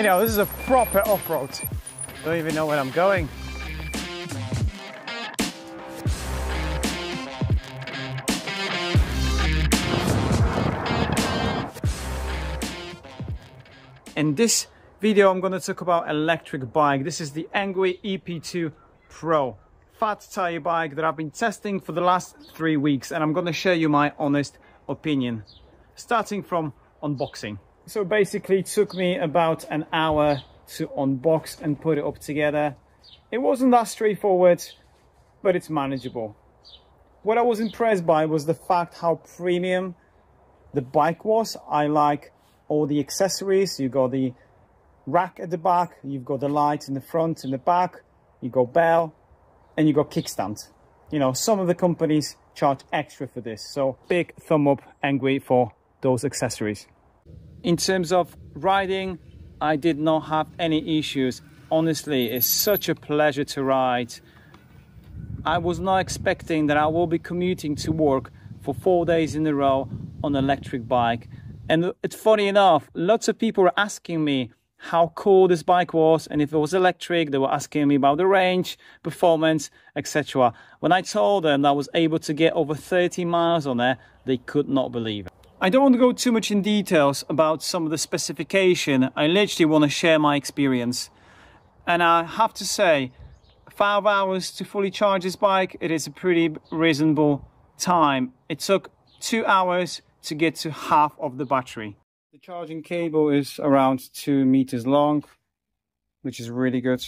You know, this is a proper off-road. Don't even know where I'm going. In this video, I'm going to talk about electric bike. This is the Engwe EP2 Pro fat tire bike that I've been testing for the last three weeks and I'm going to share you my honest opinion starting from unboxing. So basically it took me about an hour to unbox and put it up together. It wasn't that straightforward, but it's manageable. What I was impressed by was the fact how premium the bike was. I like all the accessories. You got the rack at the back, you've got the light in the front and the back, you got bell, and you got kickstand. You know, some of the companies charge extra for this. So big thumb up Engwe for those accessories. In terms of riding, I did not have any issues. Honestly, it's such a pleasure to ride. I was not expecting that I will be commuting to work for four days in a row on an electric bike. And it's funny enough, lots of people were asking me, how cool this bike was and if it was electric they were asking me about the range performance etc when i told them i was able to get over 30 miles on there they could not believe it i don't want to go too much in details about some of the specification i literally want to share my experience and i have to say five hours to fully charge this bike it is a pretty reasonable time it took two hours to get to half of the battery the charging cable is around two meters long, which is really good.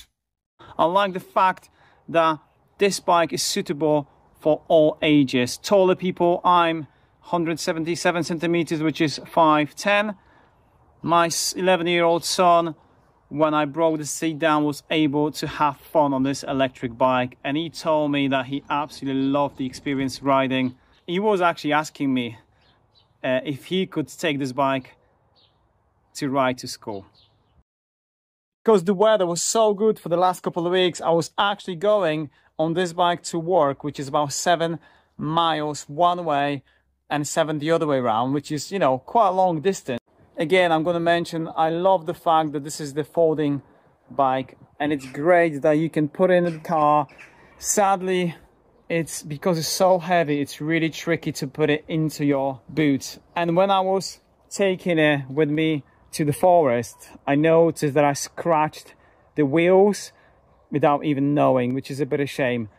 I like the fact that this bike is suitable for all ages. Taller people, I'm 177 centimeters, which is 5'10". My 11 year old son, when I broke the seat down, was able to have fun on this electric bike. And he told me that he absolutely loved the experience riding. He was actually asking me uh, if he could take this bike to ride to school. Because the weather was so good for the last couple of weeks, I was actually going on this bike to work, which is about seven miles one way and seven the other way around, which is, you know, quite a long distance. Again, I'm going to mention, I love the fact that this is the folding bike and it's great that you can put it in the car. Sadly, it's because it's so heavy, it's really tricky to put it into your boot. And when I was taking it with me to the forest, I noticed that I scratched the wheels without even knowing, which is a bit of shame.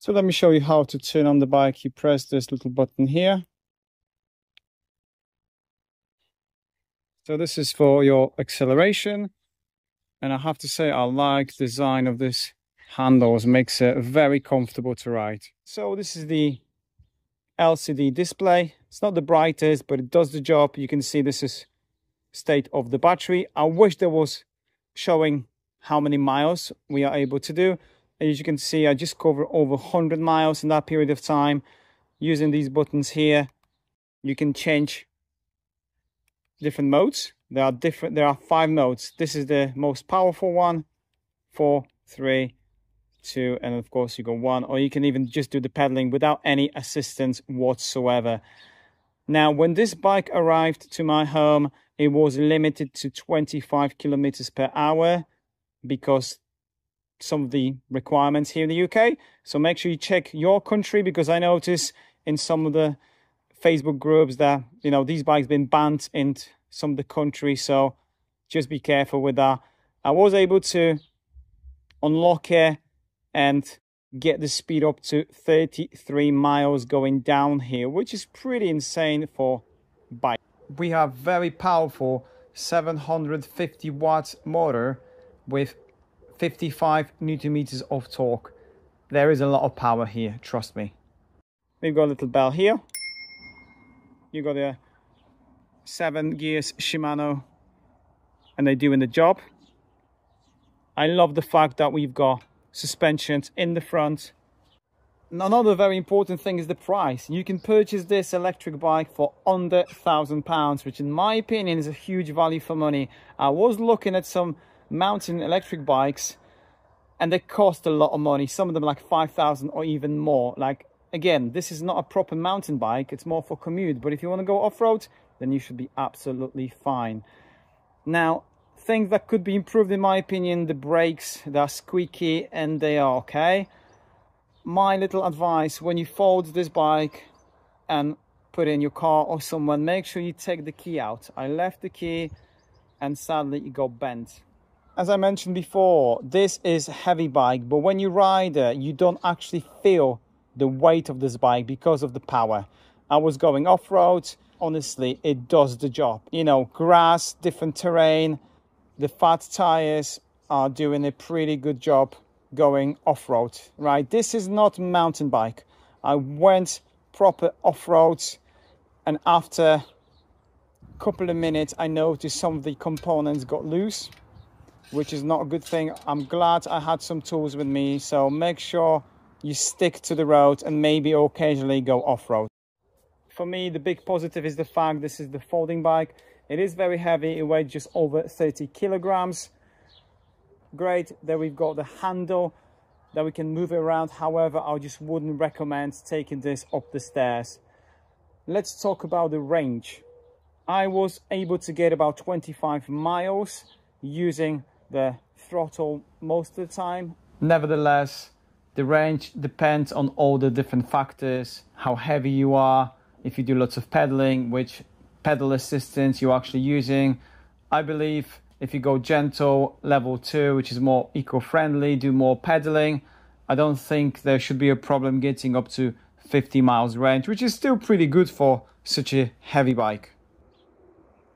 So let me show you how to turn on the bike. You press this little button here. So this is for your acceleration. And I have to say, I like the design of this handles, makes it very comfortable to ride. So this is the LCD display. It's not the brightest, but it does the job. You can see this is state of the battery. I wish there was showing how many miles we are able to do. As you can see, I just covered over 100 miles in that period of time. Using these buttons here, you can change different modes. There are different. There are five modes. This is the most powerful one. Four, three, two, and of course you go one. Or you can even just do the pedaling without any assistance whatsoever. Now, when this bike arrived to my home, it was limited to 25 kilometers per hour because some of the requirements here in the UK. So make sure you check your country because I notice in some of the Facebook groups that, you know, these bikes been banned in some of the countries. So just be careful with that. I was able to unlock it and get the speed up to 33 miles going down here, which is pretty insane for bike. We have very powerful 750 watts motor with 55 newton meters of torque. There is a lot of power here, trust me. We've got a little bell here. You got a seven gears Shimano and they're doing the job. I love the fact that we've got suspensions in the front. Another very important thing is the price. You can purchase this electric bike for under a thousand pounds, which in my opinion is a huge value for money. I was looking at some mountain electric bikes and they cost a lot of money. Some of them like 5,000 or even more. Like again, this is not a proper mountain bike. It's more for commute. But if you want to go off-road, then you should be absolutely fine. Now, things that could be improved in my opinion the brakes they're squeaky and they are okay my little advice when you fold this bike and put it in your car or someone make sure you take the key out i left the key and sadly it got bent as i mentioned before this is a heavy bike but when you ride it you don't actually feel the weight of this bike because of the power. I was going off-road. Honestly it does the job. You know grass different terrain the fat tires are doing a pretty good job going off-road right? This is not mountain bike. I went proper off-road and after a couple of minutes i noticed some of the components got loose which is not a good thing. I'm glad i had some tools with me so make sure you stick to the road and maybe occasionally go off-road for me the big positive is the fact this is the folding bike it is very heavy, it weighs just over 30 kilograms. Great that we've got the handle that we can move around. However, I just wouldn't recommend taking this up the stairs. Let's talk about the range. I was able to get about 25 miles using the throttle most of the time. Nevertheless, the range depends on all the different factors, how heavy you are, if you do lots of pedaling, which pedal assistance you're actually using. I believe if you go gentle level two, which is more eco-friendly, do more pedaling, I don't think there should be a problem getting up to 50 miles range, which is still pretty good for such a heavy bike.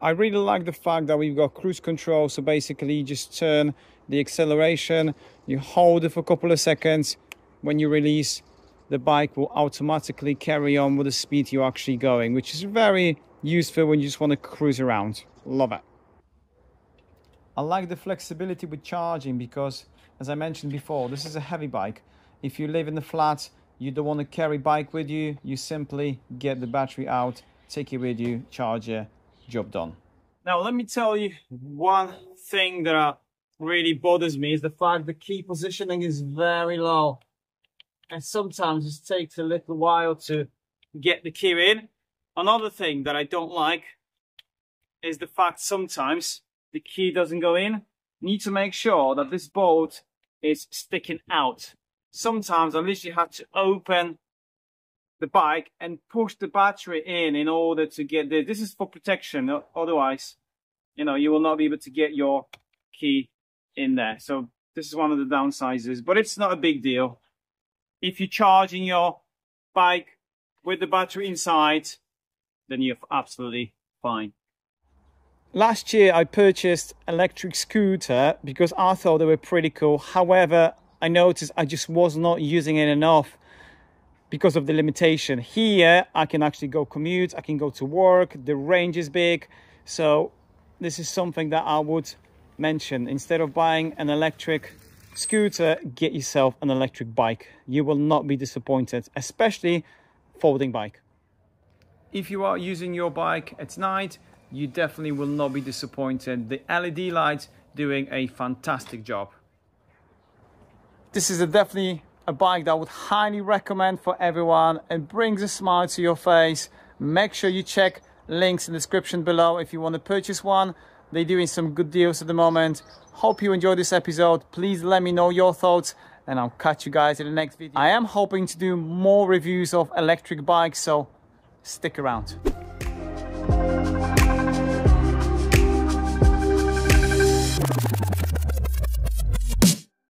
I really like the fact that we've got cruise control. So basically you just turn the acceleration, you hold it for a couple of seconds. When you release, the bike will automatically carry on with the speed you're actually going, which is very useful when you just want to cruise around. Love it. I like the flexibility with charging because, as I mentioned before, this is a heavy bike. If you live in the flat, you don't want to carry bike with you, you simply get the battery out, take it with you, charge it, job done. Now, let me tell you one thing that really bothers me is the fact the key positioning is very low. And sometimes it takes a little while to get the key in. Another thing that I don't like is the fact sometimes the key doesn't go in. Need to make sure that this bolt is sticking out. Sometimes I literally have to open the bike and push the battery in in order to get this. This is for protection. Otherwise, you know, you will not be able to get your key in there. So this is one of the downsizes, but it's not a big deal. If you're charging your bike with the battery inside, then you're absolutely fine. Last year I purchased electric scooter because I thought they were pretty cool. However, I noticed I just was not using it enough because of the limitation. Here I can actually go commute, I can go to work, the range is big. So this is something that I would mention. Instead of buying an electric scooter, get yourself an electric bike. You will not be disappointed, especially folding bike. If you are using your bike at night, you definitely will not be disappointed. The LED lights doing a fantastic job. This is a definitely a bike that I would highly recommend for everyone and brings a smile to your face. Make sure you check links in the description below if you want to purchase one. They're doing some good deals at the moment. Hope you enjoyed this episode. Please let me know your thoughts and I'll catch you guys in the next video. I am hoping to do more reviews of electric bikes, so stick around.